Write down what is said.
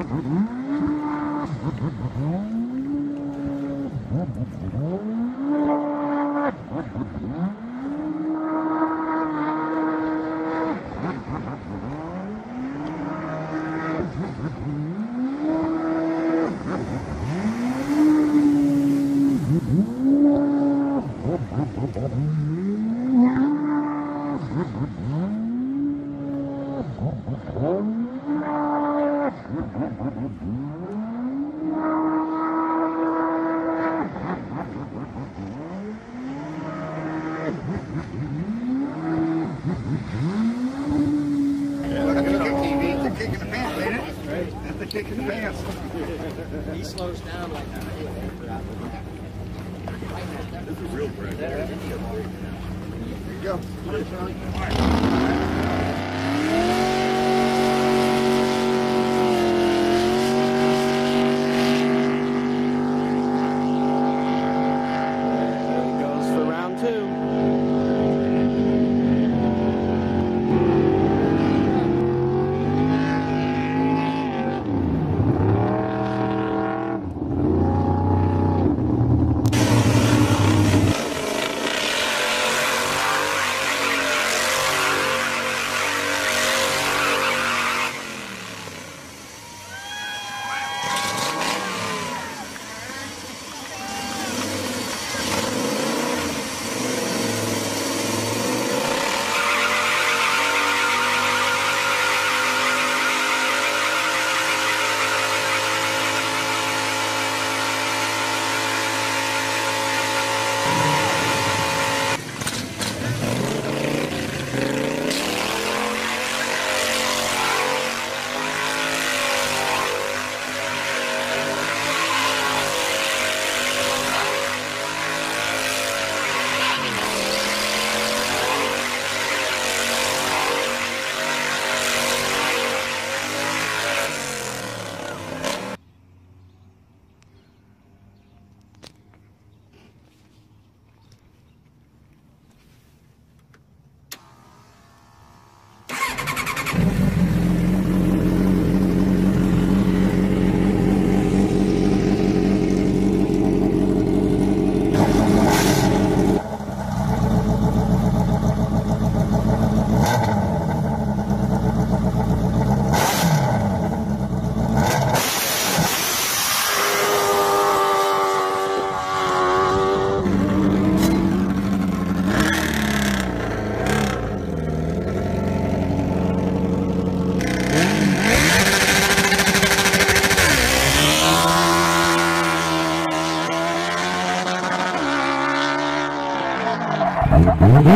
Mm-hmm. It? Kick in the pants. He slows down like that. There you go.